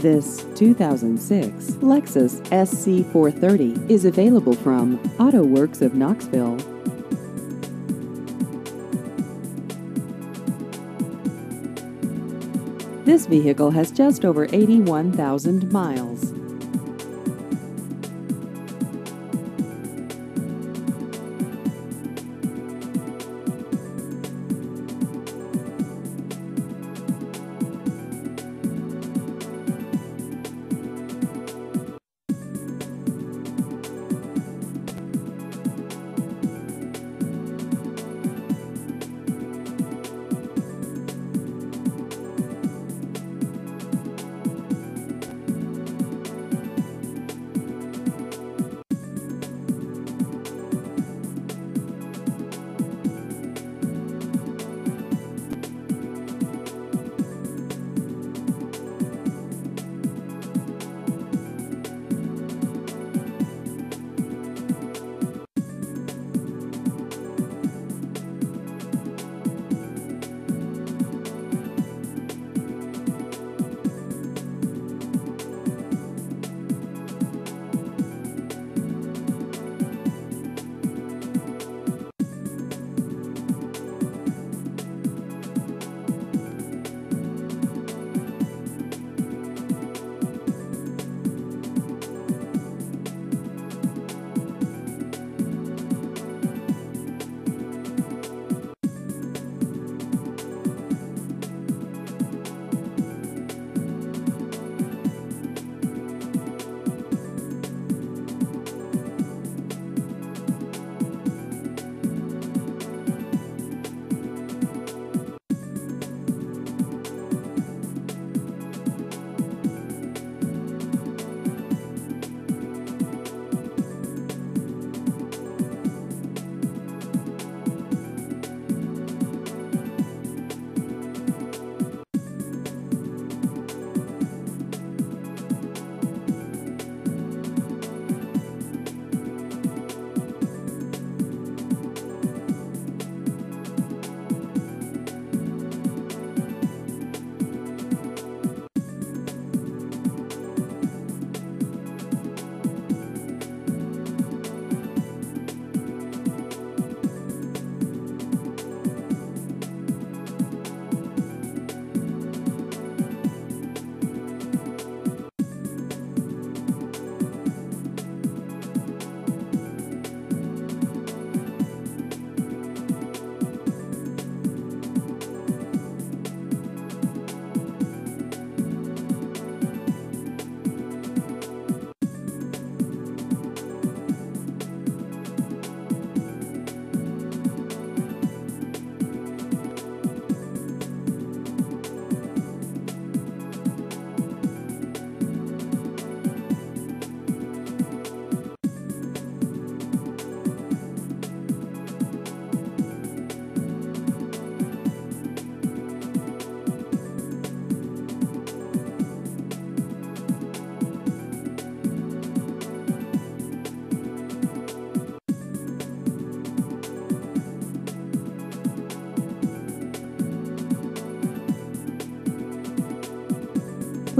This 2006 Lexus SC430 is available from Autoworks of Knoxville. This vehicle has just over 81,000 miles.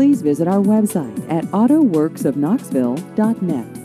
Please visit our website at autoworksofknoxville.net.